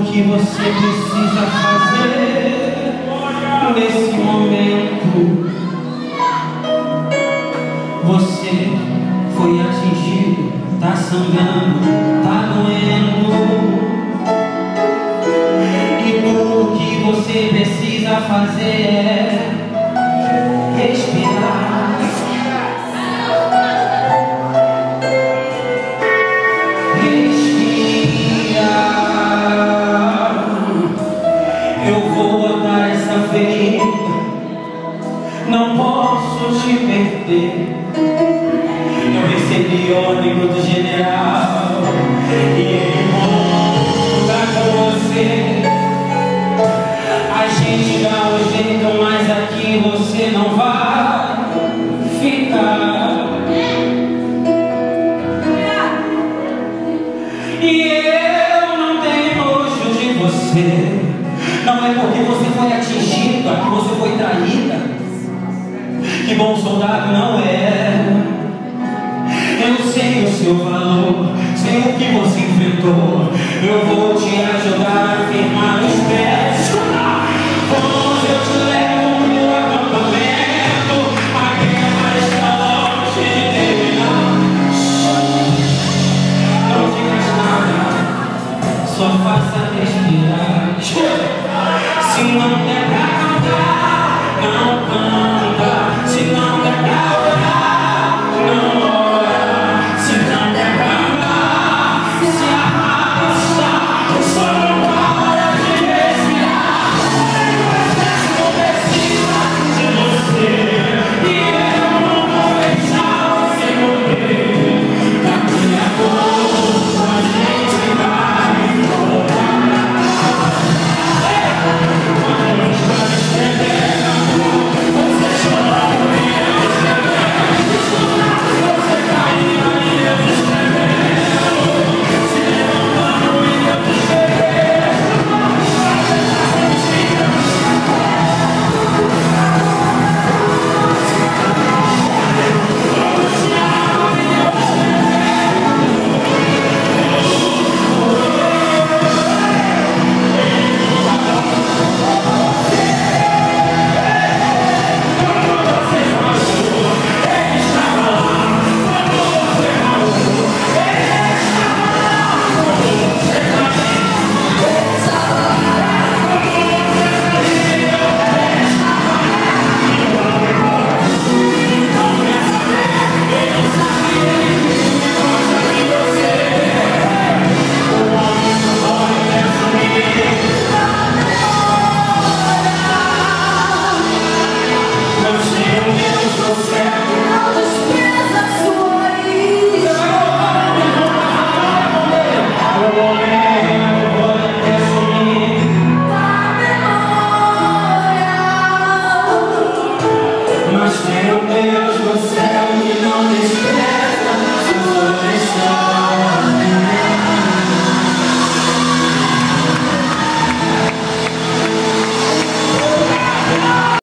tudo que você precisa fazer nesse momento. Você foi atingido, tá sangrando, tá doendo. E tudo que você precisa fazer é não posso te perder. Eu recebi ônibus do general e ele volta com você. A gente dá um jeito, mas aqui você não vai ficar. E eu não tenho nojo de você, não é porque você que bom soldado não é. Eu sei o seu valor, sei o que você enfrentou. Eu vou Eu Deus, você.